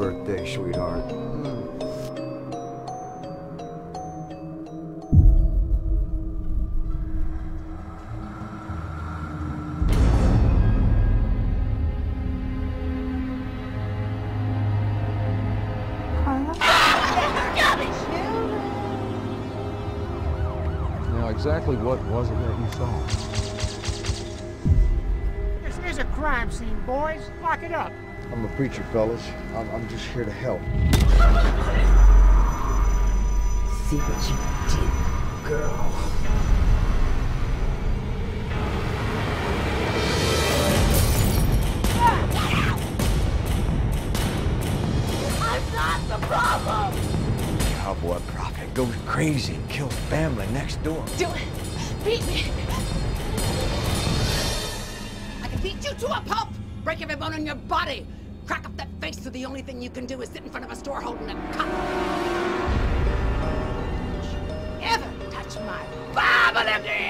birthday, sweetheart. Now, exactly what was it that you saw? This is a crime scene, boys. Lock it up. I'm a preacher, fellas. I'm, I'm just here to help. See what you did, girl. I'm not the problem. Cowboy prophet goes crazy and kills family next door. Do it. Beat me. I can beat you to a pulp. Break every bone in your body. Crack up that face so the only thing you can do is sit in front of a store holding a cup. Ever touch my Bible?